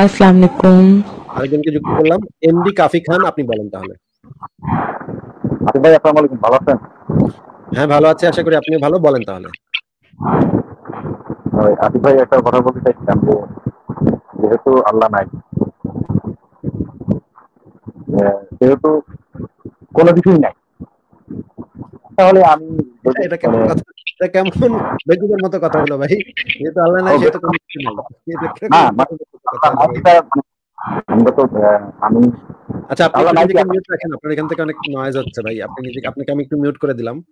আসসালামু আলাইকুম। আরেকজনকে যুক্ত করলাম। এমডি কাফি খান আপনি বলেন তাহলে। ভাই আসসালামু আলাইকুম ভালো আছেন? হ্যাঁ ভালো আছে আশা করি আপনিও ভালো বলেন তাহলে। আসিফ ভাই একটা কথা বলতে চাইছিলাম যে যেহেতু আল্লাহ নাই সেহেতু কোনো কিছুই নাই তাহলে আমি যদি- এটা কেমন মানে- কথা? এটা কেমন বেকুবের মতো কথা হলো ভাই? যেহেতু আল্লাহ নাই সেহেতু কোনো কিছু নাই। আচ্ছা আপনি আল্লাহ নাই নিজেকে মিউট রাখেন আপনার এখান থেকে অনেক নয়েজ হচ্ছে ভাই। আপনি নিজেকে আপনাকে আমি একটু মিউট করে দিলাম।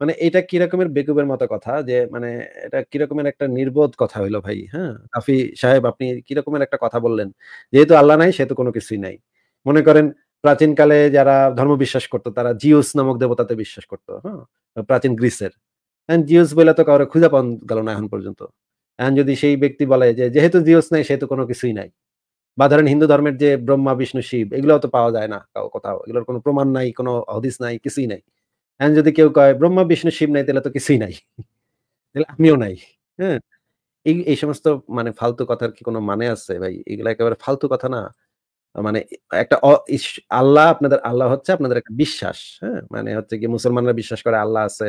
মানে এটা কি রকমের বেকুবের মতো কথা যে মানে এটা কি রকমের একটা নির্বোধ কথা হইল ভাই হ্যাঁ? কাফি সাহেব আপনি কি রকমের একটা কথা বললেন। যেহেতু আল্লাহ নাই সেহেতু কোনো কিছুই নাই। মনে করেন প্রাচীনকালে যারা ধর্ম বিশ্বাস করতো তারা জিউস নামক দেবতাতে বিশ্বাস করতো হ্যাঁ? প্রাচীন গ্রিসের। জিউস বলে তো কাউরে খুঁজে পাওয়া গেল না এখন পর্যন্ত। এখন যদি সেই ব্যক্তি বলে যে, যেহেতু জিউস নাই, সেহেতু কোনো কিছুই নাই। বা ধরেন হিন্দু ধর্মের যে ব্রহ্মা, বিষ্ণু, শিব, এগুলোও তো পাওয়া যায় না কোথাও। এগুলোর কোনো প্রমাণ নাই, কোনো হদিস নাই, কিছুই নাই। এখন যদি কেউ কয়, ব্রহ্মা, বিষ্ণু, শিব নাই, তাহলে তো কিছুই নাই। তাহলে আমিও নাই। হ্যাঁ? এই সমস্ত মানে ফালতু কথার কি কোনো মানে আছে ভাই? এগুলো একেবারে ফালতু কথা না। মানে একটা আল্লাহ আপনাদের, আল্লাহ হচ্ছে আপনাদের একটা বিশ্বাস। হ্যাঁ? মানে হচ্ছে কি মুসলমানরা বিশ্বাস করে আল্লাহ আছে,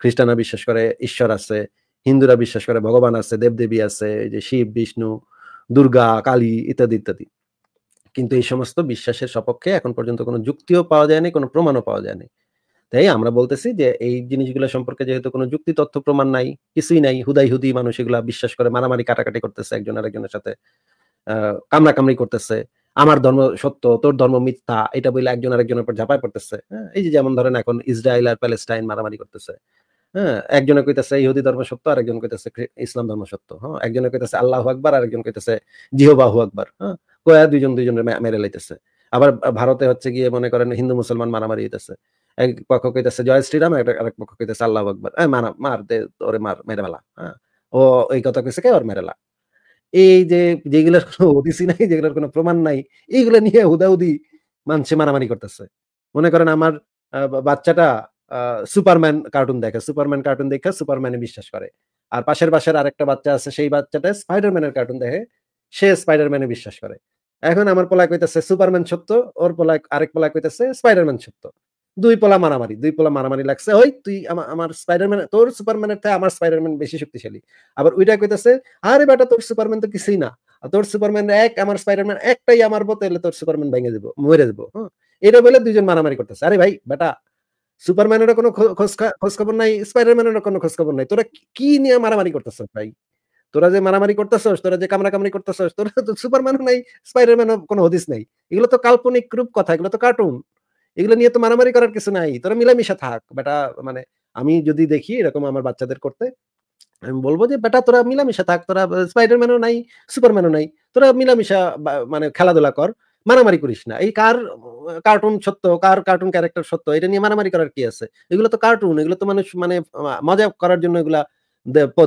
খ্রিস্টানরা বিশ্বাস করে ঈশ্বর আছে। হিন্দুরা বিশ্বাস করে, ভগবান আছে, দেবদেবী আছে যে শিব, বিষ্ণু, দুর্গা, কালী ইত্যাদি ইত্যাদি। কিন্তু এই সমস্ত বিশ্বাসের সপক্ষে এখন পর্যন্ত কোনো যুক্তিও পাওয়া যায়নি, কোনো প্রমাণও পাওয়া যায়নি। তাই আমরা বলতেছি যে এই জিনিসগুলো সম্পর্কে যেহেতু কোনো যুক্তি, তথ্য, প্রমাণ নাই, কিছুই নাই, হুদাই হুদি মানুষ এগুলা বিশ্বাস করে, মারামারি, কাটাকাটি করতেছে একজন আরেকজনের সাথে কামড়া কামড়ি করতেছে, আমার ধর্ম সত্য, তোর ধর্ম মিথ্যা, এটা বলে একজন আরেকজনের উপর ঝাঁপায় পড়তেছে হ্যাঁ? এই যে যেমন ধরেন এখন ইসরায়েল আর প্যালেস্টাইন মারামারি করতেছে হ্যাঁ একজনে কইতেছে ইহুদি ধর্ম সত্য আর একজন কইতেছে ইসলাম ধর্ম সত্য। হ্যাঁ একজনে কইতেছে আল্লাহ আকবার আর একজন কইতেছে জিহবাহু আকবার। হ্যাঁ কয়া দুইজন দুইজনের মেরে লাইতেছে। আবার ভারতে হচ্ছে গিয়ে মনে করেন হিন্দু মুসলমান মারামারি হইতেছে। এক পক্ষ কইতেছে জয় শ্রীরাম আরেক পক্ষ কইতেছে আল্লাহ আকবার। মারা, মার দে, ওরে মার, মেরে ফেলা। হ্যাঁ ও এই কথা কইছে কে, ওর মেরেলা এই যে যেগুলোর কোনো ওদিসি নাই, যেগুলোর কোনো প্রমাণ নাই, এইগুলো নিয়ে হুদাহুদি মানুষে মারামারি করতেছে। মনে করেন আমার বাচ্চাটা সুপারম্যান কার্টুন দেখে, সুপারম্যান কার্টুন দেখে সুপারম্যানে বিশ্বাস করে। আর পাশের পাশের আরেকটা বাচ্চা আছে, সেই বাচ্চাটা স্পাইডারম্যানের কার্টুন দেখে সে স্পাইডারম্যানে বিশ্বাস করে। এখন আমার পোলা কইতেছে, সুপারম্যান সত্য ওর পোলা আরেক পোলা কইতেছে, স্পাইডারম্যান সত্য দুই পোলা মারামারি, দুই পোলা মারামারি লাগছে, ওই, তুই আমা- আমার স্পাইডারম্যান, তোর সুপারম্যানের থেকে আমার স্পাইডারম্যান বেশি শক্তিশালী আবার ওইটা কইতেছে, আরে বেটা, তোর সুপারম্যান তো কিছুই না তোর সুপারম্যান এক, আমার স্পাইডারম্যান একটাই আমার তাহলে তোর সুপারম্যান ভেঙে দেবো, মরে দেবো হ্যাঁ এটা বলে দুইজন মারামারি করতেছে, আরে ভাই, বেটা সুপারম্যানেরও কোনো খোঁজ খবর নাই স্পাইডারম্যানেরও কোনো খোঁজ খবর নাই। তোরা কি- নিয়ে মারামারি করতেছ ভাই? তোরা যে মারামারি করতেছস, তোরা যে কামড়া কামড়ি করতেছস, তোরা তো সুপারম্যানও নাই স্পাইডারম্যানও কোনো হদিস নাই। এগুলো তো কাল্পনিক রূপ কথা, এগুলো তো কার্টুন এগুলো নিয়ে তো মারামারি করার কিছু নাই। তোরা মিলামিশা থাক, বেটা মানে আমি যদি দেখি এরকম আমার বাচ্চাদের করতে, আমি বলব যে, বেটা, তোরা মিলামিশা থাক, তোরা স্পাইডারম্যানও নাই সুপারম্যানও নাই। তোরা মিলামিশা মানে খেলাধুলা কর। মারামারি করিস না। এই কার, কার্টুন সত্য, কার কার্টুন ক্যারেক্টার সত্য, এটা নিয়ে মারামারি করার কি আছে? এগুলো তো কার্টুন, এগুলো তো মানুষ মানে মজা করার জন্য এগুলা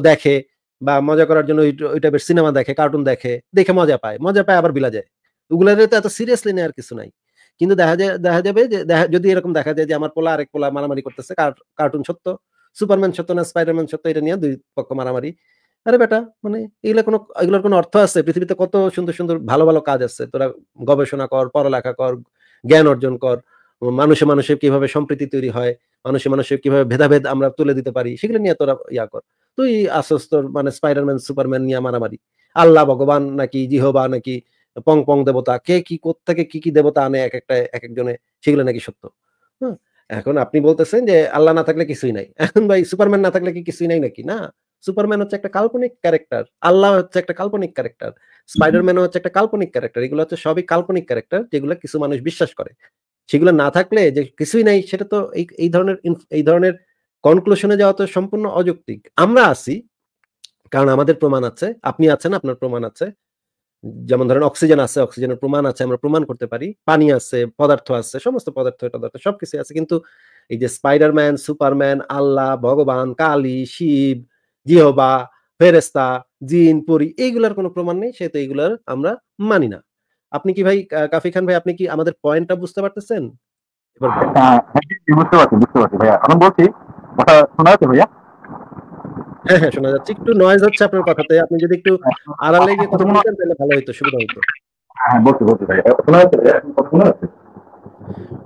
দেখে বা মজা করার জন্য ওই টাইপের সিনেমা দেখে, কার্টুন দেখে দেখে মজা পায় মজা পায় আবার বিলা যায়। ওগুলোর তো এত সিরিয়াসলি নেওয়ার কিছু নাই। কিন্তু দেখা যায়, দেখা যাবে যে যদি এরকম দেখা যায় যে আমার পোলা আরেক পোলা মারামারি করতেছে, কার- কার্টুন সত্য, সুপারম্যান সত্য না স্পাইডারম্যান সত্য, এটা নিয়ে দুই পক্ষ মারামারি। আরে বেটা মানে এগুলো কোনো, এগুলোর কোনো অর্থ আছে? পৃথিবীতে কত সুন্দর সুন্দর, ভালো ভালো কাজ আছে? তোরা গবেষণা কর, পড়ালেখা কর, জ্ঞান অর্জন কর মানুষে মানুষে কীভাবে সম্প্রীতি তৈরি হয়, মানুষে মানুষে কীভাবে ভেদাভেদ আমরা তুলে দিতে পারি, সেগুলো নিয়ে তোরা ইয়া কর। তুই আসস তোর মানে স্পাইডারম্যান সুপারম্যান নিয়ে মারামারি। আল্লাহ, ভগবান নাকি জিহবা, নাকি পং পং দেবতা, কে কি কোত্থেকে কি কি দেবতা আনে এক একটা, এক একজনে, সেগুলো নাকি সত্য। হ্যাঁ এখন আপনি বলতেছেন যে আল্লাহ না থাকলে কিছুই নাই। এখন ভাই সুপারম্যান না থাকলে কি কিছুই নাই নাকি? না। সুপারম্যান হচ্ছে একটা কাল্পনিক ক্যারেক্টার, আল্লাহ হচ্ছে একটা কাল্পনিক ক্যারেক্টার স্পাইডারম্যান হচ্ছে একটা কাল্পনিক ক্যারেক্টার, এগুলো হচ্ছে সবই কাল্পনিক ক্যারেক্টার যেগুলো কিছু মানুষ বিশ্বাস করে। সেগুলো না থাকলে যে কিছুই নাই, সেটা তো এই এই ধরনের এই ধরনের কনক্লুশনে যাওয়া তো সম্পূর্ণ অযৌক্তিক। আমরা আছি, কারণ আমাদের প্রমাণ আছে, আপনি আছেন, আপনার প্রমাণ আছে। যেমন ধরেন অক্সিজেন আছে অক্সিজেনের প্রমাণ আছে, আমরা প্রমাণ করতে পারি। পানি আছে, পদার্থ আছে, সমস্ত পদার্থ পদার্থ সবকিছু আছে। কিন্তু এই যে স্পাইডারম্যান সুপারম্যান আল্লাহ, ভগবান, কালী, শিব জিহবা ফেরেস্তা জিন পরি এইগুলার কোনো প্রমাণ নেই সেহেতু এইগুলার আমরা মানি না আপনি কি ভাই কাফি খান ভাই আপনি কি আমাদের পয়েন্টটা বুঝতে পারতেছেন হ্যাঁ, হ্যাঁ, বুঝতে পারছি বুঝতে পারছি ভাইয়া এখন বলছি কথা শোনা যাচ্ছে ভাইয়া হ্যাঁ, হ্যাঁ শোনা যাচ্ছে। একটু নয়েজ হচ্ছে আপনার কথাতে। আপনি যদি একটু আড়ালে গিয়ে কথা বলতেন তাহলে ভালো হইতো, সুবিধা হইতো। হ্যাঁ, বলছি, বলছি ভাই। এখন শোনা যাচ্ছে? শোনা যাচ্ছে?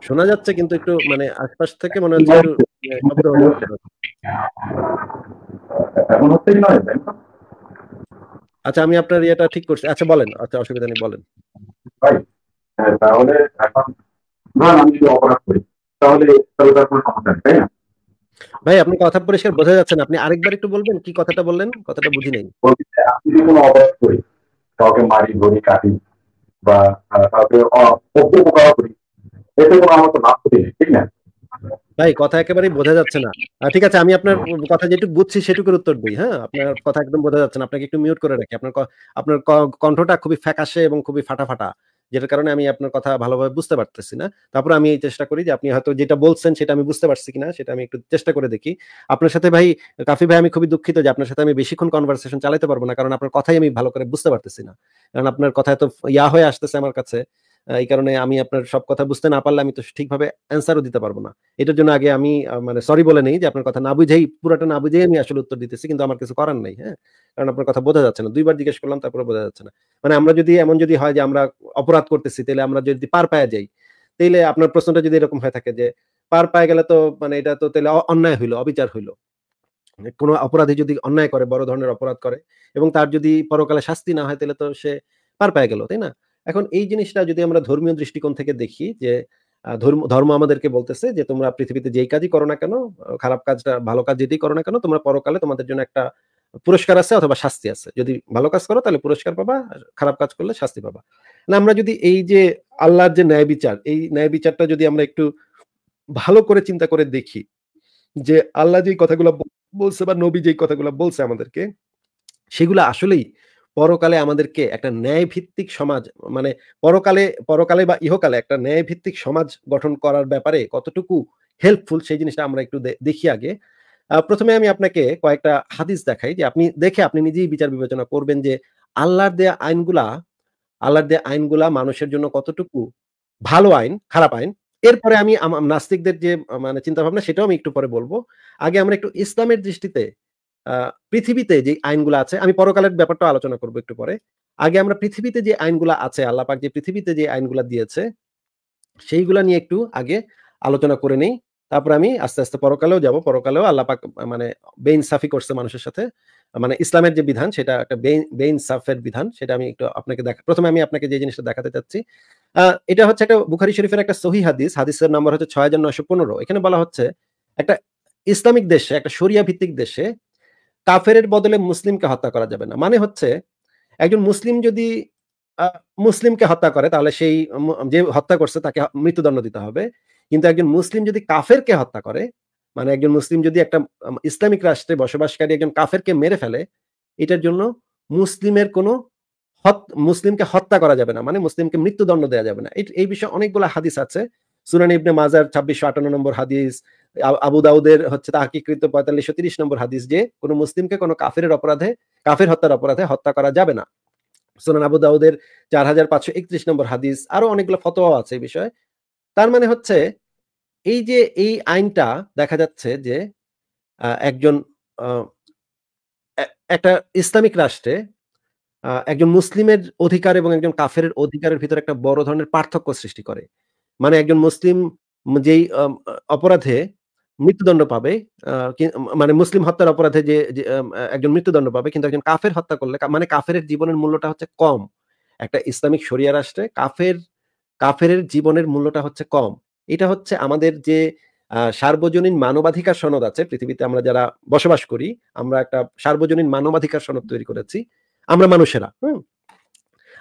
শোনা যাচ্ছে কিন্তু একটু মানে আশপাশ থেকে মনে হচ্ছে আচ্ছা আমি আপনার ইয়েটা ঠিক করছি। আচ্ছা বলেন। আচ্ছা অসুবিধা নেই বলেন। ভাই, তাহলে এখন ধরেন আমি যদি অপরাধ করি, তাহলে তাহলে তার কোনো সমস্যা নেই, তাই না? ভাই আপনার কথা পরিষ্কার বোঝা যাচ্ছে না। আপনি আরেকবার একটু বলবেন? কি কথাটা বললেন? কথাটা বুঝি নাই। আমি যদি কোনো অপরাধ করি, কাউকে মারি, ধরি, কাটি বা কাউকে করি, এতে কোনো আমার তো লাভ ক্ষতি নেই, ঠিক না? ভাই কথা একেবারেই বোঝা যাচ্ছে না। ঠিক আছে আমি আপনার কথা যেটুকু বুঝছি সেটুকুর উত্তর দেই, হ্যাঁ? আপনার কথা একদম বোঝা যাচ্ছে না। আপনাকে একটু মিউট করে রাখি। আপনার আপনার কণ্ঠটা খুবই ফ্যাকাশে এবং খুবই ফাটা, ফাটা। যেটার কারণে আমি আপনার কথা ভালোভাবে বুঝতে পারতেছি না। তারপরে আমি এই চেষ্টা করি যে আপনি হয়তো যেটা বলছেন সেটা আমি বুঝতে পারছি কিনা সেটা আমি একটু চেষ্টা করে দেখি। আপনার সাথে ভাই কাফি ভাই আমি খুবই দুঃখিত যে আপনার সাথে আমি বেশিক্ষণ কনভারসেশন চালাতে পারব না। কারণ আপনার কথাই আমি ভালো করে বুঝতে পারতেছি না। কারণ আপনার কথা এত ইয়া হয়ে আসতেছে আমার কাছে। এই কারণে আমি আপনার সব কথা বুঝতে না পারলে আমি তো ঠিকভাবে অ্যান্সারও দিতে পারব না। এটার জন্য আগে আমি মানে সরি বলে নেই যে আপনার কথা না বুঝেই পুরাটা না বুঝেই আমি আসলে উত্তর দিতেছি। কিন্তু আমার কিছু করার নাই, হ্যাঁ? কারণ আপনার কথা বোঝা যাচ্ছে না। ২ বার জিজ্ঞেস করলাম তারপরে বোঝা যাচ্ছে না। মানে আমরা যদি এমন যদি হয় যে আমরা অপরাধ করতেছি তাইলে আমরা যদি পার পায়া যাই, তাইলে আপনার প্রশ্নটা যদি এরকম হয়ে থাকে যে পার পায়া গেলে তো মানে এটা তো তাহলে অন্যায় হইল, অবিচার হইল। কোন অপরাধী যদি অন্যায় করে, বড় ধরনের অপরাধ করে এবং তার যদি পরকালে শাস্তি না হয় তাহলে তো সে পার পায়ে গেল, তাই না? এখন এই জিনিসটা যদি আমরা ধর্মীয় দৃষ্টিকোণ থেকে দেখি যে ধর্ম ধর্ম আমাদেরকে বলতেছে যে তোমরা পৃথিবীতে যেই কাজই করো না কেন, খারাপ কাজটা ভালো কাজ যেটাই করো না কেন তোমরা পরকালে তোমাদের জন্য একটা পুরস্কার আছে অথবা শাস্তি আছে। যদি ভালো কাজ করো তাহলে পুরস্কার পাবা, খারাপ কাজ করলে শাস্তি পাবা। না আমরা যদি এই যে আল্লাহর যে ন্যায় বিচার, এই ন্যায় বিচারটা যদি আমরা একটু ভালো করে চিন্তা করে দেখি যে আল্লাহ যেই কথাগুলো বলছে বা নবী যেই কথাগুলো বলছে আমাদেরকে, সেগুলা আসলেই পরকালে আমাদেরকে একটা ন্যায় ভিত্তিক সমাজ মানে পরকালে পরকালে বা ইহকালে একটা ন্যায় ভিত্তিক সমাজ গঠন করার ব্যাপারে কতটুকু হেল্পফুল সেই জিনিসটা আমরা একটু দেখি আগে। ১ম আমি আপনাকে কয়েকটা হাদিস দেখাই যে আপনি দেখে আপনি নিজেই বিচার বিবেচনা করবেন যে আল্লাহর দেয়া আইনগুলা আল্লাহর দেয়া আইনগুলা মানুষের জন্য কতটুকু ভালো আইন, খারাপ আইন। এরপরে আমি নাস্তিকদের যে মানে চিন্তাভাবনা সেটাও আমি একটু পরে বলব আগে আমরা একটু ইসলামের দৃষ্টিতে পৃথিবীতে যে আইনগুলা আছে, আমি পরকালের ব্যাপারটা আলোচনা করব একটু পরে। আগে আমরা পৃথিবীতে যে আইনগুলা আছে, আল্লাহ পাক যে পৃথিবীতে যে আইনগুলা দিয়েছে, সেইগুলা নিয়ে একটু আগে আলোচনা করে নেই। তারপর আমি আস্তে, আস্তে পরকালেও যাব। পরকালেও আল্লাহ পাক আ মানে বেইনসাফি করছে মানুষের সাথে। মানে ইসলামের যে বিধান সেটা একটা বেইন বেইনসাফের বিধান। সেটা আমি একটু আপনাকে দেখা ১ম এ আমি আপনাকে যে জিনিসটা দেখাতে চাচ্ছি। এটা হচ্ছে একটা বুখারি শরীফের একটা সহিহ হাদিস। হাদিসের নাম্বার হচ্ছে ৬৯১৫ এখানে বলা হচ্ছে একটা ইসলামিক দেশে, একটা সরিয়া ভিত্তিক দেশে কাফেরের বদলে মুসলিমকে হত্যা করা যাবে না। মানে হচ্ছে একজন মুসলিম যদি মুসলিমকে হত্যা করে তাহলে সেই যে হত্যা করছে তাকে মৃত্যুদণ্ড দিতে হবে। কিন্তু একজন মুসলিম যদি কাফেরকে হত্যা করে, মানে একজন মুসলিম যদি একটা ইসলামিক রাষ্ট্রে বসবাসকারী একজন কাফেরকে মেরে ফেলে, এটার জন্য মুসলিমের কোনো মুসলিমকে হত্যা করা যাবে না। মানে মুসলিমকে মৃত্যুদণ্ড দেওয়া যাবে না। এই বিষয়ে অনেকগুলো হাদিস আছে। সুনান ইবনে মাজার ২৬৫৮ নম্বর হাদিস, আবু দাউদের হচ্ছে তাহকিকৃত ৪৫৩০ নম্বর হাদিস যে কোন মুসলিমকে কোনো কাফের অপরাধে কাফের হত্যার অপরাধে হত্যা করা যাবে না। সুনান আবু দাউদের ৪৫৩১ নম্বর হাদিস, আরও অনেকগুলো ফতোয়াও আছে এই বিষয়ে। তার মানে হচ্ছে এই যে এই আইনটা দেখা যাচ্ছে যে একজন একটা ইসলামিক রাষ্ট্রে একজন মুসলিমের অধিকার এবং একজন কাফের অধিকারের ভিতরে একটা বড় ধরনের পার্থক্য সৃষ্টি করে। মানে একজন মুসলিম যেই অপরাধে মৃত্যুদণ্ড পাবে, মানে মুসলিম হত্যার অপরাধে যে একজন মৃত্যুদণ্ড পাবে কিন্তু একজন কাফের হত্যা করলে মানে কাফেরের জীবনের মূল্যটা হচ্ছে কম। একটা ইসলামিক শরিয়া রাষ্ট্রে কাফের কাফেরের জীবনের মূল্যটা হচ্ছে কম। এটা হচ্ছে আমাদের যে সার্বজনীন মানবাধিকার সনদ আছে পৃথিবীতে আমরা যারা বসবাস করি, আমরা একটা সার্বজনীন মানবাধিকার সনদ তৈরি করেছি। আমরা মানুষেরা, হুম?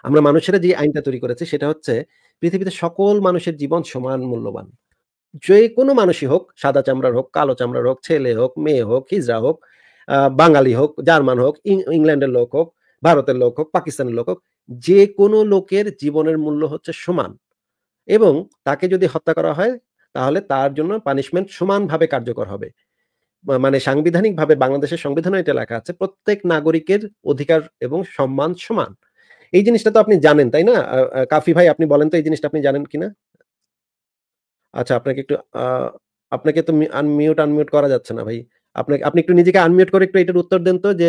আমরা মানুষেরা যে আইনটা তৈরি করেছি সেটা হচ্ছে পৃথিবীতে সকল মানুষের জীবন সমান মূল্যবান। যেকোনো মানুষই হোক, সাদা চামড়ার হোক, কালো চামড়ার হোক, ছেলে হোক, মেয়ে হোক, হিজড়া হোক, বাঙালি হোক, জার্মান হোক, ইংল্যান্ডের লোক হোক, ভারতের লোক হোক, পাকিস্তানের লোক হোক, যেকোনো লোকের জীবনের মূল্য হচ্ছে সমান। এবং তাকে যদি হত্যা করা হয় তাহলে তার জন্য পানিশমেন্ট সমানভাবে কার্যকর হবে। মানে সাংবিধানিকভাবে বাংলাদেশের সংবিধানে এটা লেখা আছে প্রত্যেক নাগরিকের অধিকার এবং সম্মান সমান। এই জিনিসটা তো আপনি জানেন, তাই না? কাফি ভাই আপনি বলেন তো এই জিনিসটা আপনি জানেন কিনা? আচ্ছা আপনাকে একটু আপনাকে তো আনমিউট আনমিউট করা যাচ্ছে না ভাই। আপনাকে আপনি একটু নিজেকে আনমিউট করে একটু এটার উত্তর দেন তো যে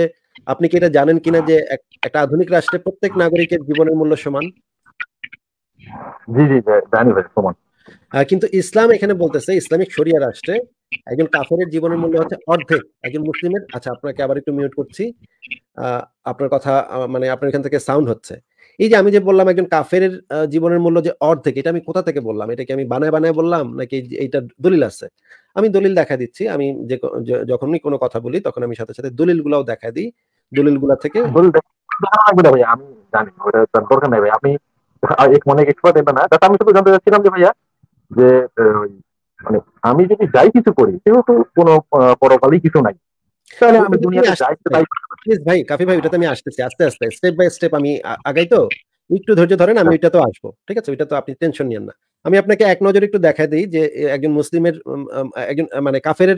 আপনি কি এটা জানেন কিনা যে একটা আধুনিক রাষ্ট্রে প্রত্যেক নাগরিকের জীবনের মূল্য সমান? জি জি জানি ভাই সমান। কিন্তু ইসলাম এখানে বলতেছে ইসলামিক শরিয়া রাষ্ট্রে একজন কাফেরের জীবনের মূল্য হচ্ছে অর্ধেক। একজন মুসলিমের আচ্ছা আপনাকে আবার একটু মিউট করছি। আপনার কথা মানে আপনার এখান থেকে সাউন্ড হচ্ছে। এই যে আমি যে বললাম একজন কাফের জীবনের মূল্য যে অর্ধেক, এটা আমি কোথা থেকে বললাম? এটা কি আমি বানায় বানায় বললাম? নাকি এইটা দলিল আছে? আমি দলিল দেখা দিচ্ছি। আমি যে যখনই কোনো কথা বলি, তখন আমি সাথে সাথে দলিল গুলাও দেখা দিই। দলিলগুলা থেকে আমি জানি দরকার নাই এক মনে এক্সপার্ট এটা না। আমি শুধু জানতে চাচ্ছিলাম যে ভাইয়া, যে মানে আমি যদি যাই কিছু করি, সেহেতু কোনো পরকালই কিছু নাই। তাহলে আমি দুনিয়াতে প্লিজ ভাই কাফি ভাই ওটাতে আমি আসতেছি। আস্তে আস্তে স্টেপ বাই স্টেপ আমি আগাই তো। একটু ধৈর্য ধরেন আমি ওইটা তো আসব ঠিক আছে? ওইটা তো আপনি টেনশন নিয়েন না। আমি আপনাকে এক নজরে একটু দেখা দিই যে একজন মুসলিমের একজন মানে কাফের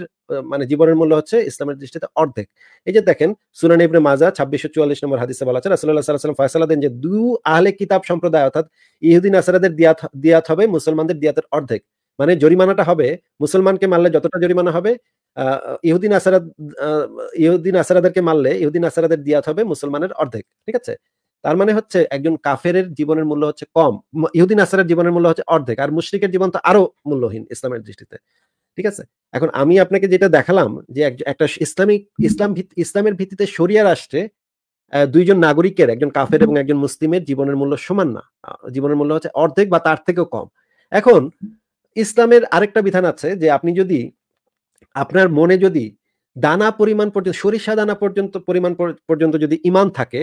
মানে জীবনের মূল্য হচ্ছে ইসলামের দৃষ্টিতে অর্ধেক। এই যে দেখেন সুনান ইবনে মাজা ছাব্বিশশো চুয়াল্লিশ নম্বর হাদিসে বলা আছে রাসুল্লাহ সাল্লাম ফয়সালা দেন যে দু আহলে কিতাব সম্প্রদায় অর্থাৎ ইহুদিন আসারাদের দিয়াত দিয়াত হবে মুসলমানদের দিয়াতের অর্ধেক। মানে জরিমানাটা হবে মুসলমানকে মারলে যতটা জরিমানা হবে ইহুদিন আসারাদ ইহুদিন আসারাদেরকে মারলে ইহুদিন আসারাদের দিয়াত হবে মুসলমানের অর্ধেক, ঠিক আছে? তার মানে হচ্ছে একজন কাফের জীবনের মূল্য হচ্ছে কম ইহুদিন আসারের জীবনের মূল্য হচ্ছে অর্ধেক, আর মুশ্রিকের জীবন তো আরও মূল্যহীন ইসলামের দৃষ্টিতে, ঠিক আছে? এখন আমি আপনাকে যেটা দেখালাম যে একটা ইসলামিক, ইসলাম ইসলামের ভিত্তিতে সরিয়া রাষ্ট্রে দুইজন নাগরিকের, একজন কাফের এবং একজন মুসলিমের জীবনের মূল্য সমান না জীবনের মূল্য হচ্ছে অর্ধেক বা তার থেকেও কম। এখন ইসলামের আরেকটা বিধান আছে যে আপনি যদি আপনার মনে যদি দানা পরিমাণ পর্যন্ত, সরিষা দানা পর্যন্ত, পরিমাণ পর্যন্ত যদি ইমান থাকে,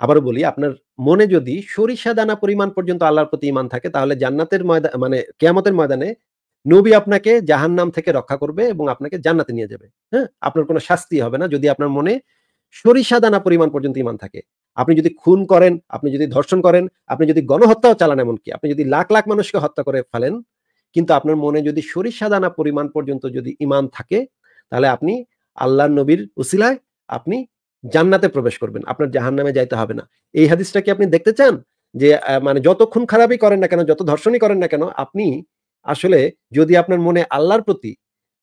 আবারও বলি, আপনার মনে যদি সরিষা দানা পরিমাণ পর্যন্ত আল্লাহর প্রতি ইমান থাকে, তাহলে জান্নাতের ময়দান মানে কেয়ামতের ময়দানে নবী আপনাকে জাহান নাম থেকে রক্ষা করবে এবং আপনাকে জান্নাতে নিয়ে যাবে। হ্যাঁ? আপনার কোনো শাস্তি হবে না যদি আপনার মনে সরিষা দানা পরিমাণ পর্যন্ত ইমান থাকে। আপনি যদি খুন করেন, আপনি যদি ধর্ষণ করেন, আপনি যদি গণহত্যাও চালান এমনকি, আপনি যদি লাখ লাখ মানুষকে হত্যা করে ফেলেন কিন্তু আপনার মনে যদি সরিষা দানা পরিমাণ পর্যন্ত যদি ইমান থাকে, তাহলে আপনি আল্লাহ নবীর উসিলায় আপনি জান্নাতে প্রবেশ করবেন। আপনার জাহান নামে যাইতে হবে না। এই হাদিসটা কি আপনি দেখতে চান? যে মানে যতক্ষণ খারাপই করেন না কেন, যত ধর্ষণই করেন না কেন, আপনি আসলে যদি আপনার মনে আল্লাহর প্রতি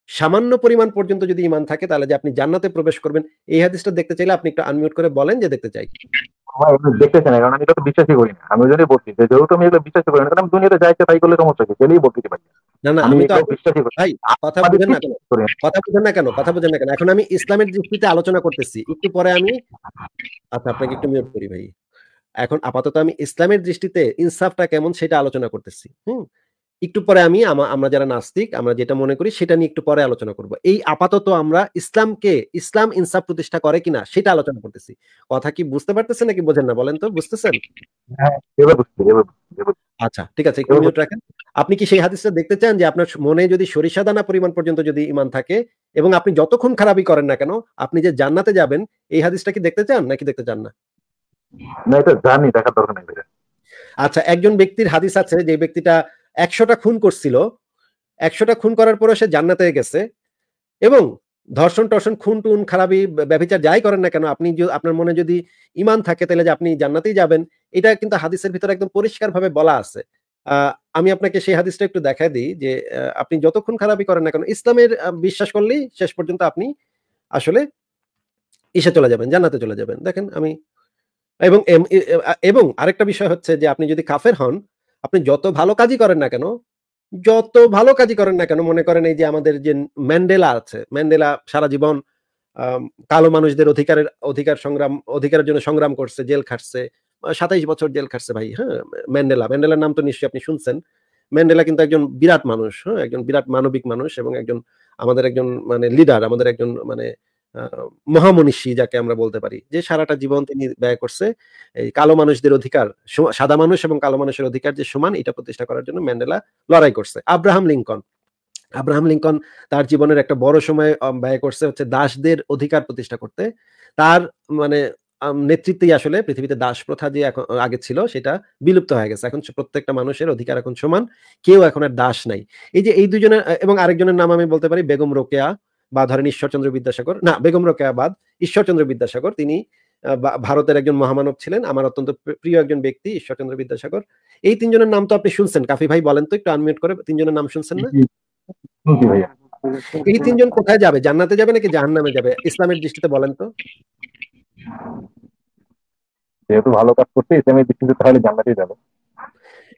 সামান্য পরিমাণ পর্যন্ত যদি ইমান থাকে তাহলে যে আপনি জান্নাতে প্রবেশ করবেন এই হাদিসটা দেখতে চাইলে আপনি একটু আনমিউট করে বলেন যে দেখতে চাই দেখতে চাই কারণ আমি এটা তো বিশ্বাসই করি না। আমি যদি বলছি যে যেহেতু আমি বিশ্বাসই করি না কারণ দুনিয়াতে যাইতে তাই করলে সমস্যা কি চলেই বলতে পারি। না না আমি তো বিশ্বাসই করি ভাই কথা বুঝেন না কেন? কথা বুঝেন না কেন? কথা বুঝেন না কেন? এখন আমি ইসলামের দৃষ্টিতে আলোচনা করতেছি। একটু পরে আমি আচ্ছা আপনাকে একটু মিউট করি ভাই। এখন আপাতত আমি ইসলামের দৃষ্টিতে ইনসাফটা কেমন সেটা আলোচনা করতেছি। হুম? একটু পরে আমি আমরা যারা নাস্তিক আমরা যেটা মনে করি সেটা নিয়ে একটু পরে আলোচনা করব। এই আপাতত আমরা ইসলামকে ইসলাম ইনসাফ প্রতিষ্ঠা করে কিনা সেটা আলোচনা করতেছি। কথা কি বুঝতে পারতেছেন নাকি বোঝেন না বলেন তো বুঝতেছেন? হ্যাঁ, আচ্ছা ঠিক আছে একটু মিউট রাখেন। আপনি কি সেই হাদিসটা দেখতে চান যে আপনার মনে যদি সরিষা দানা পরিমাণ পর্যন্ত যদি ইমান থাকে এবং আপনি যতক্ষণ খারাপই করেন না কেন আপনি যে জান্নাতে যাবেন এই হাদিসটা কি দেখতে চান নাকি দেখতে চান না? না এটা জানি দেখার দরকার নেই আচ্ছা একজন ব্যক্তির হাদিস আছে যে ব্যক্তিটা একশোটা খুন করছিল। একশোটা খুন করার পরে সে জান্নাতে গেছে। এবং ধর্ষণ, টর্ষণ, খুন, টুন, খারাপি ব্যবচার যাই করেন না কেন, আপনি আপনার মনে যদি ইমান থাকে, তাহলে যে আপনি জান্নাতেই যাবেন, এটা কিন্তু হাদিসের ভিতরে একদম পরিষ্কার ভাবে বলা আছে। আমি আপনাকে সেই হাদিসটা একটু দেখা দিই যে আপনি যতক্ষণ খারাপই করেন না কেন, ইসলামের বিশ্বাস করলেই শেষ পর্যন্ত আপনি আসলে ইসে চলে যাবেন, জান্নাতে চলে যাবেন। দেখেন আমি, এবং এবং আরেকটা বিষয় হচ্ছে যে, আপনি যদি কাফের হন আপনি যত ভালো কাজই করেন না কেন, যত ভালো কাজই করেন না কেন, মনে করেন এই যে আমাদের যে ম্যান্ডেলা আছে, ম্যান্ডেলা সারা জীবন কালো মানুষদের অধিকারের, অধিকার সংগ্রাম, অধিকারের জন্য সংগ্রাম করছে, জেল খাটছে সাতাইশ বছর জেল খাটছে ভাই হ্যাঁ ম্যান্ডেলা, ম্যান্ডেলার নাম তো নিশ্চয়ই আপনি শুনছেন, ম্যান্ডেলা কিন্তু একজন বিরাট মানুষ হ্যাঁ একজন বিরাট মানবিক মানুষ এবং একজন আমাদের একজন মানে লিডার আমাদের একজন মানে মহামনীষী যাকে আমরা বলতে পারি, যে সারাটা জীবন তিনি ব্যয় করছে, এই কালো মানুষদের অধিকার সাদা মানুষ এবং কালো মানুষের অধিকার যে সমান, এটা প্রতিষ্ঠা করার জন্য ম্যান্ডেলা লড়াই করছে। আব্রাহাম লিঙ্কন আব্রাহাম লিঙ্কন তার জীবনের একটা বড় সময় ব্যয় করছে হচ্ছে দাসদের অধিকার প্রতিষ্ঠা করতে। তার মানে নেতৃত্বেই আসলে পৃথিবীতে দাস প্রথা যে এখন, আগে ছিল, সেটা বিলুপ্ত হয়ে গেছে। এখন প্রত্যেকটা মানুষের অধিকার এখন সমান, কেউ এখন আর দাস নাই। এই যে এই দুজনের, এবং আরেকজনের নাম আমি বলতে পারি বেগম রোকেয়া বা ধরেন ঈশ্বরচন্দ্র বিদ্যাসাগর, না, বেগম রোকেয়াবাদ ঈশ্বরচন্দ্র বিদ্যাসাগর, তিনি ভারতের একজন মহামানব ছিলেন, আমার অত্যন্ত প্রিয় একজন ব্যক্তি, ঈশ্বরচন্দ্র বিদ্যাসাগর। এই তিনজনের নাম তো আপনি শুনছেন, কাফি ভাই বলেন তো, একটু আনমিউট করে তিনজনের নাম শুনছেন না? এই তিনজন কোথায় যাবে, জান্নাতে যাবে নাকি জাহান্নামে যাবে? ইসলামের দৃষ্টিতে বলেন তো। যেহেতু ভালো কাজ করছে, ইসলামের দৃষ্টিতে তাহলে জান্নাতেই যাবে।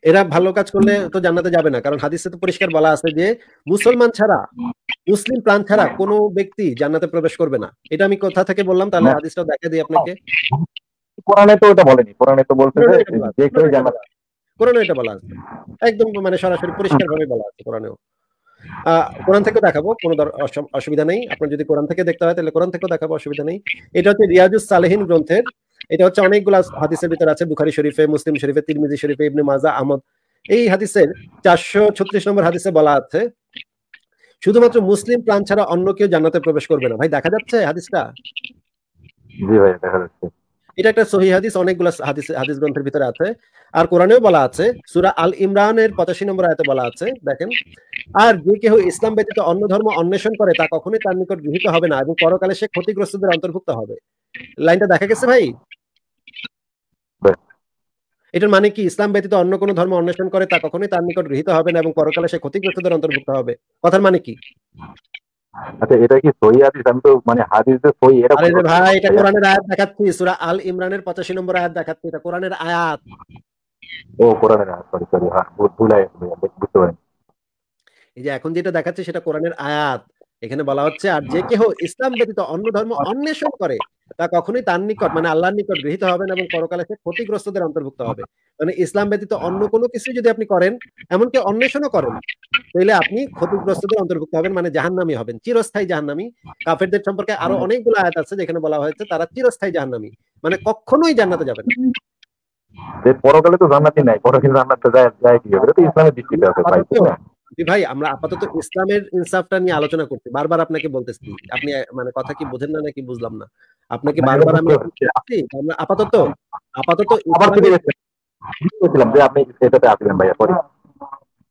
এরা ভালো কাজ করলে তো জান্নাতে যাবে না কারণ হাদিসে তো পরিষ্কার বলা আছে যে মুসলমান ছাড়া মুসলিম প্রাণ ছাড়া কোনো ব্যক্তি জান্নাতে প্রবেশ করবে না। এটা আমি কোথা থেকে বললাম তাহলে। হাদিসটা দেখা দিই আপনাকে। কোরআনে তো ওটা বলেনি কোরআনে তো বলছে যে এটা বলা আছে, যে কেউ জান্নাত কোরআনে এটা বলা আছে। একদম মানে সরাসরি পরিষ্কার ভাবে বলা আছে কোরআনেও। আহ, কোরআন থেকে দেখাবো কোনো অসুবিধা নেই। আপনার যদি কোরআন থেকে দেখতে হয় তাহলে কোরআন থেকেও দেখাবো অসুবিধা নেই। এটা হচ্ছে রিয়াজুস সালেহিন গ্রন্থের এটা হচ্ছে অনেকগুলো হাদিসের ভিতরে আছে, বুখারি শরীফে, মুসলিম শরীফে, তিরমিজি শরীফে, ইবনে মাজা, আহমদ। এই হাদিসের চারশো ছত্রিশ নম্বর হাদিসে বলা আছে, শুধুমাত্র মুসলিম প্রাণ ছাড়া অন্য কেউ জান্নাতে প্রবেশ করবে না। ভাই, দেখা যাচ্ছে হাদিসটা? জি ভাই, দেখা যাচ্ছে। এটা একটা সহি হাদিস, অনেকগুলো হাদিস হাদিস গ্রন্থের ভিতরে আছে। আর কোরআনেও বলা আছে, সুরা আল ইমরানের পঁচাশি নম্বর আয়াতে বলা আছে, দেখেন, আর যে কেহ ইসলাম ব্যতীত অন্য ধর্ম অন্বেষণ করে, তা কখনোই তার নিকট গৃহীত হবে না এবং পরকালে সে ক্ষতিগ্রস্তদের অন্তর্ভুক্ত হবে। লাইনটা দেখা গেছে ভাই। এটার মানে কি? ইসলাম ব্যতীত অন্য কোনো ধর্ম অন্বেষণ করে, তা কখনোই তার নিকট গৃহীত হবে না এবং পরকালে সে ক্ষতিগ্রস্তদের অন্তর্ভুক্ত হবে। কথার মানে কি? আচ্ছা এটা কি সহি হাদিস? আমি তো মানে হাদিস যে সহি এটা আরে ভাই এটা কোরআনের আয়াত দেখাচ্ছি সূরা আল ইমরানের পঁচাশি নম্বর আয়াত দেখাচ্ছি এটা কোরআনের আয়াত। ও কোরআনের আয়াত সরি সরি হ্যাঁ ভুল হয়ে বুঝতে পারেন। এই যে এখন যেটা দেখাচ্ছে সেটা কোরআনের আয়াত। এখানে বলা হচ্ছে আর যে কেহ ইসলাম ব্যতীত অন্য ধর্ম অন্বেষণ করে তা কখনোই তার নিকট মানে আল্লাহর নিকট গৃহীত হবে না এবং পরকালে সে ক্ষতিগ্রস্তদের অন্তর্ভুক্ত হবে। মানে ইসলাম ব্যতীত অন্য কোনো কিছু যদি আপনি করেন এমনকি অন্বেষণও করেন তাহলে আপনি ক্ষতিগ্রস্তদের অন্তর্ভুক্ত হবেন মানে জাহান্নামী হবেন চিরস্থায়ী জাহান্নামী। কাফেরদের সম্পর্কে আরও অনেকগুলো আয়াত আছে যেখানে বলা হয়েছে তারা চিরস্থায়ী জাহান্নামী। মানে কখনোই জান্নাতে যাবে না। যে পরকালে তো জান্নাতই নাই পরকালে জান্নাতে যায় যায় কি হবে? এটা তো ইসলামের দৃষ্টিতে আছে ভাই ভাই আমরা আপাতত ইসলামের ইনসাফটা নিয়ে আলোচনা করছি। বারবার আপনাকে বলতেছি আপনি মানে কথা কি বোঝেন না নাকি বুঝলাম না। আপনাকে বারবার আমি আমরা আপাতত আপাতত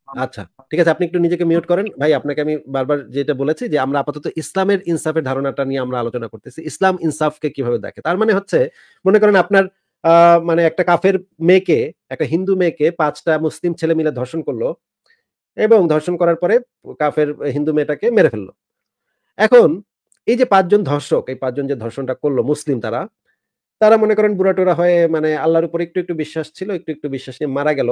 আচ্ছা ঠিক আছে আপনি একটু নিজেকে মিউট করেন। ভাই আপনাকে আমি বারবার যেটা বলেছি যে আমরা আপাতত ইসলামের ইনসাফের ধারণাটা নিয়ে আমরা আলোচনা করতেছি। ইসলাম ইনসাফকে কীভাবে দেখে? তার মানে হচ্ছে মনে করেন আপনার আহ, মানে একটা কাফের মেয়েকে একটা হিন্দু মেয়েকে পাঁচটা মুসলিম ছেলে মিলে ধর্ষণ করল। এবং ধর্ষণ করার পরে কাফের হিন্দু মেয়েটাকে মেরে ফেলল। এখন এই যে পাঁচজন ধর্ষক, এই পাঁচজন যে ধর্ষণটা করল মুসলিম তারা তারা মনে করেন বুড়াটুরা হয়ে মানে আল্লাহর উপর একটু একটু বিশ্বাস ছিল, একটু একটু বিশ্বাস নিয়ে মারা গেল।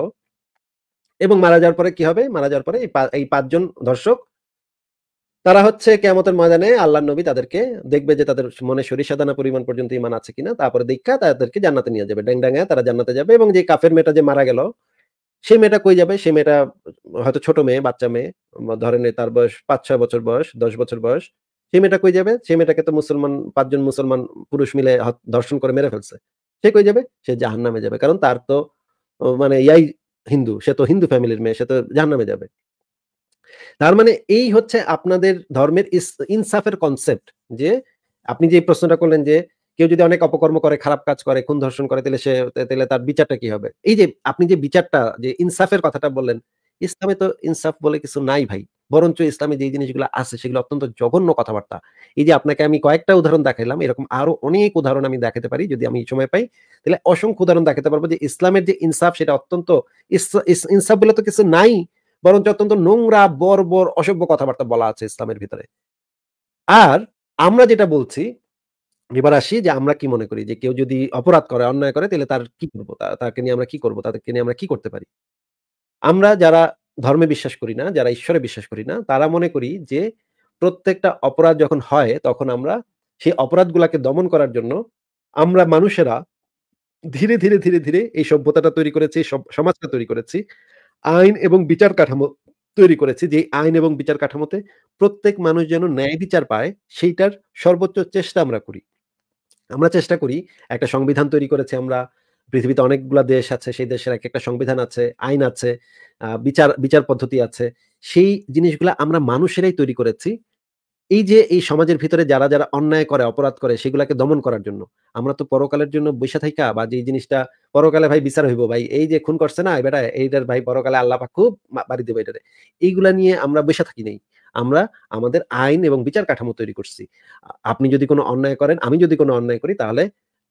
এবং মারা যাওয়ার পরে কি হবে? মারা যাওয়ার পরে এই পাঁচজন ধর্ষক, তারা হচ্ছে কেমতের ময়দানে আল্লাহ নবী তাদেরকে দেখবে যে তাদের মনে সরিষা দানা পরিমাণ পর্যন্ত ইমান আছে কিনা, তারপরে দীক্ষা তাদেরকে জান্নাতে নিয়ে যাবে। ড্যাং ড্যাঙ্গায় তারা জান্নাতে যাবে এবং যে কাফের মেয়েটা যে মারা গেল সেই মেয়েটা কই যাবে? সেই মেয়েটা, হয়তো ছোট মেয়ে, বাচ্চা মেয়ে ধরেন তার বয়স পাঁচ ছয় বছর বয়স, দশ বছর বয়স। সেই মেয়েটা কই যাবে? সেই মেয়েটাকে তো মুসলমান, পাঁচজন মুসলমান পুরুষ মিলে ধর্ষণ করে মেরে ফেলছে। সে কই যাবে? সে জাহান্নামে যাবে। কারণ তার তো মানে ইয়াই হিন্দু, সে তো হিন্দু ফ্যামিলির মেয়ে, সে তো জাহান্নামে যাবে। তার মানে এই হচ্ছে আপনাদের ধর্মের ইনসাফের কনসেপ্ট যে, আপনি যে প্রশ্নটা করলেন যে কেউ যদি অনেক অপকর্ম করে, খারাপ কাজ করে, খুন ধর্ষণ করে, তাহলে সে, তাহলে তার বিচারটা কি হবে? এই যে আপনি যে বিচারটা, যে ইনসাফের কথাটা বললেন, ইসলামে তো ইনসাফ বলে কিছু নাই ভাই। বরঞ্চ ইসলামে যে জিনিসগুলো আছে, সেগুলো অত্যন্ত জঘন্য কথাবার্তা। এই যে আপনাকে আমি কয়েকটা উদাহরণ দেখাইলাম, এরকম আরও অনেক উদাহরণ আমি দেখাতে পারি, যদি আমি সময় পাই। তাহলে অসংখ্য উদাহরণ দেখাতে পারব যে ইসলামের যে ইনসাফ, সেটা অত্যন্ত ইনসাফ বলে তো কিছু নাই, বরঞ্চ অত্যন্ত নোংরা, বর্বর, অসভ্য কথাবার্তা বলা আছে ইসলামের ভিতরে। আর আমরা যেটা বলছি এবার আসি যে আমরা কি মনে করি? যে কেউ যদি অপরাধ করে, অন্যায় করে, তাহলে তার কি করব? তাকে নিয়ে আমরা কি করব? তাদেরকে নিয়ে আমরা কি করতে পারি? আমরা যারা ধর্মে বিশ্বাস করি না, যারা ঈশ্বরে বিশ্বাস করি না, তারা মনে করি যে প্রত্যেকটা অপরাধ যখন হয়, তখন আমরা সেই অপরাধগুলাকে দমন করার জন্য আমরা মানুষেরা ধীরে ধীরে ধীরে ধীরে এই সভ্যতাটা তৈরি করেছি সমাজটা তৈরি করেছি, আইন এবং বিচার কাঠামো তৈরি করেছি যে আইন এবং বিচার কাঠামোতে প্রত্যেক মানুষ যেন ন্যায় বিচার পায়, সেইটার সর্বোচ্চ চেষ্টা আমরা করি। আমরা চেষ্টা করি, একটা সংবিধান তৈরি করেছি আমরা। পৃথিবীতে অনেকগুলা দেশ আছে, সেই দেশের এক একটা সংবিধান আছে, আইন আছে বিচার বিচার পদ্ধতি আছে। সেই জিনিসগুলা আমরা মানুষেরাই তৈরি করেছি। এই যে এই সমাজের ভিতরে যারা যারা অন্যায় করে, অপরাধ করে, সেগুলাকে দমন করার জন্য, আমরা তো পরকালের জন্য বৈশা থাইকা বা যে জিনিসটা পরকালে ভাই বিচার হইব, ভাই এই যে খুন করছে না বেটা, এইটার ভাই পরকালে আল্লাহ খুব বাড়ি দেবে এটারে। এইগুলা নিয়ে আমরা বৈশা থাকি নাই। আমরা আমাদের আইন এবং বিচার কাঠামো তৈরি করছি আপনি যদি কোনো অন্যায় করেন আমি যদি কোনো অন্যায় করি তাহলে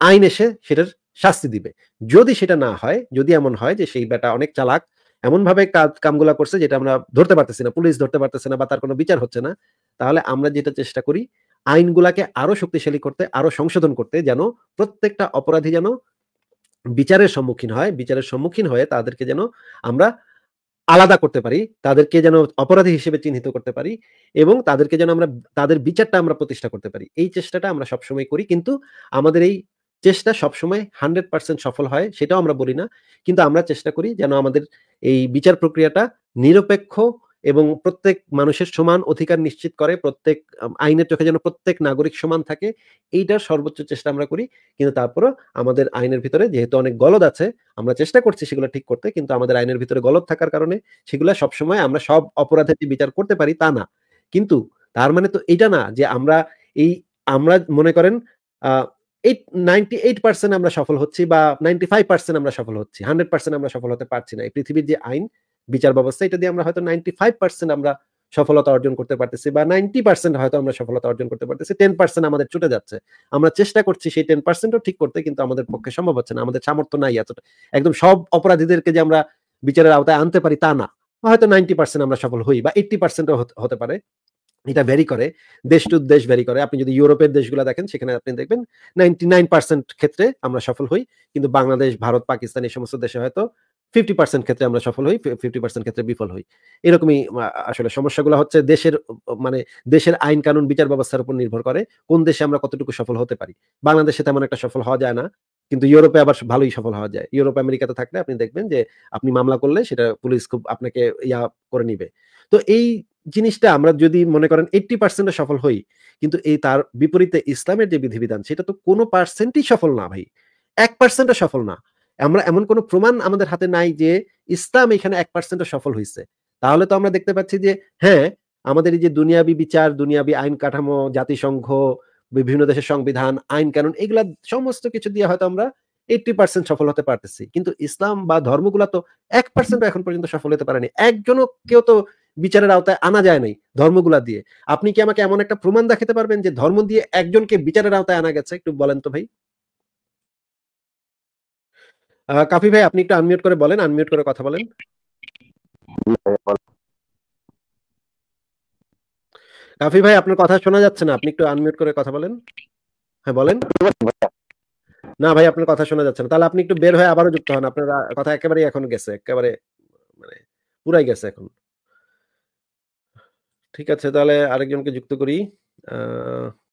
আইন এসে সেটার শাস্তি দিবে যদি সেটা না হয় যদি এমন হয় যে সেই বেটা অনেক চালাক এমন ভাবে কাজ কামগুলা করছে যেটা আমরা ধরতে পারতেছি না পুলিশ ধরতে পারতেছে না বা তার কোনো বিচার হচ্ছে না তাহলে আমরা যেটা চেষ্টা করি আইনগুলাকে আরও শক্তিশালী করতে, আরও সংশোধন করতে যেন প্রত্যেকটা অপরাধী যেন বিচারের সম্মুখীন হয়। বিচারের সম্মুখীন হয়ে তাদেরকে যেন আমরা আলাদা করতে পারি। তাদেরকে যেন অপরাধী হিসেবে চিহ্নিত করতে পারি এবং তাদেরকে যেন আমরা, তাদের বিচারটা আমরা প্রতিষ্ঠা করতে পারি। এই চেষ্টাটা আমরা সবসময় করি। কিন্তু আমাদের এই চেষ্টা সবসময় 100% সফল হয় সেটাও আমরা বলি না। কিন্তু আমরা চেষ্টা করি যেন আমাদের এই বিচার প্রক্রিয়াটা নিরপেক্ষ এবং প্রত্যেক মানুষের সমান অধিকার নিশ্চিত করে। প্রত্যেক আইনের চোখে যেন প্রত্যেক নাগরিক সমান থাকে। এইটার সর্বোচ্চ চেষ্টা আমরা করি। কিন্তু তারপরেও আমাদের আইনের ভিতরে যেহেতু অনেক গলদ আছে, আমরা চেষ্টা করছি সেগুলো ঠিক করতে। কিন্তু আমাদের আইনের ভিতরে গলদ থাকার কারণে সেগুলা সবসময় আমরা সব অপরাধের যে বিচার করতে পারি তা না। কিন্তু তার মানে তো এটা না যে আমরা এই আমরা মনে করেন আ এইট 98% আমরা সফল হচ্ছি বা 95% আমরা সফল হচ্ছি। 100% আমরা সফল হতে পারছি না। এই পৃথিবীর যে আইন, বিচার ব্যবস্থা এটা দিয়ে আমরা হয়তো 95% আমরা সফলতা অর্জন করতে পারতেছি বা 90% হয়তো আমরা সফলতা অর্জন করতে পারতেছি। 10% আমাদের ছুটে যাচ্ছে। আমরা চেষ্টা করছি সেই 10% ও ঠিক করতে কিন্তু আমাদের পক্ষে সম্ভব হচ্ছে না। আমাদের সামর্থ্য নাই এতটা। একদম সব অপরাধীদেরকে যে আমরা বিচারের আওতায় আনতে পারি তা না। হয়তো 90% আমরা সফল হই বা 80% ও হত পারে। এটা ভ্যারি করে। দেশ টু দেশ ভ্যারি করে। আপনি যদি ইউরোপের দেশগুলা দেখেন সেখানে আপনি দেখবেন 99% ক্ষেত্রে আমরা সফল হই। কিন্তু বাংলাদেশ, ভারত, পাকিস্তান এই সমস্ত দেশে হয়তো 50% ক্ষেত্রে আমরা সফল হই, ফি 50% ক্ষেত্রে বিফল হই। এরকমই আসলে সমস্যাগুলা হচ্ছে দেশের মানে দেশের আইন কানুন বিচার ব্যবস্থার উপর নির্ভর করে। কোন দেশে আমরা কতটুকু সফল হতে পারি। বাংলাদেশে তেমন একটা সফল হওয়া যায় না। কিন্তু ইউরোপে আবার ভালোই সফল হওয়া যায়। ইউরোপ, আমেরিকাতে থাকলে আপনি দেখবেন যে আপনি মামলা করলে সেটা পুলিশ খুব আপনাকে ইয়া করে নিবে। তো এই জিনিসটা আমরা যদি মনে করেন 80% ও সফল হই, কিন্তু এই তার বিপরীতে ইসলামের যে বিধিবিধান সেটা তো কোনো পার্সেন্টই সফল না ভাই। 1% ও সফল না। আমরা এমন কোনো প্রমাণ আমাদের হাতে নাই যে ইসলাম এখানে 1% ও সফল হইছে। তাহলে তো আমরা দেখতে পাচ্ছি যে হ্যাঁ, আমাদের এই যে দুনিয়াবি বিচার, দুনিয়াবি আইন কাঠামো, জাতিসংঘ, বিভিন্ন দেশের সংবিধান, আইন কানুন এগুলা সমস্ত কিছু দিয়ে হয়তো আমরা 80% সফল হতে পারতেছি। কিন্তু ইসলাম বা ধর্মগুলা তো এক পার্সেন্ট এখন পর্যন্ত সফল হতে পারেনি। একজনও কেউ তো বিচারের আওতায় আনা যায় নাই ধর্মগুলা দিয়ে। আপনি কি আমাকে এমন একটা প্রমাণ দেখাতে পারবেন যে ধর্ম দিয়ে একজনকে বিচারের আওতায় আনা গেছে? একটু বলেন তো ভাই। কাফি ভাই আপনি একটু আনমিউট করে বলেন, আনমিউট করে কথা বলেন। কাফি ভাই আপনার কথা শোনা যাচ্ছে না। আপনি একটু আনমিউট করে কথা বলেন। হ্যাঁ, বলেন। না ভাই আপনার কথা শোনা যাচ্ছে না। তাহলে আপনি একটু বের হয়ে আবারও যুক্ত হন। আপনার কথা একেবারেই এখন গেছে। একেবারে মানে পুরাই গেছে এখন। ঠিক আছে তাহলে আরেকজনকে যুক্ত করি। আ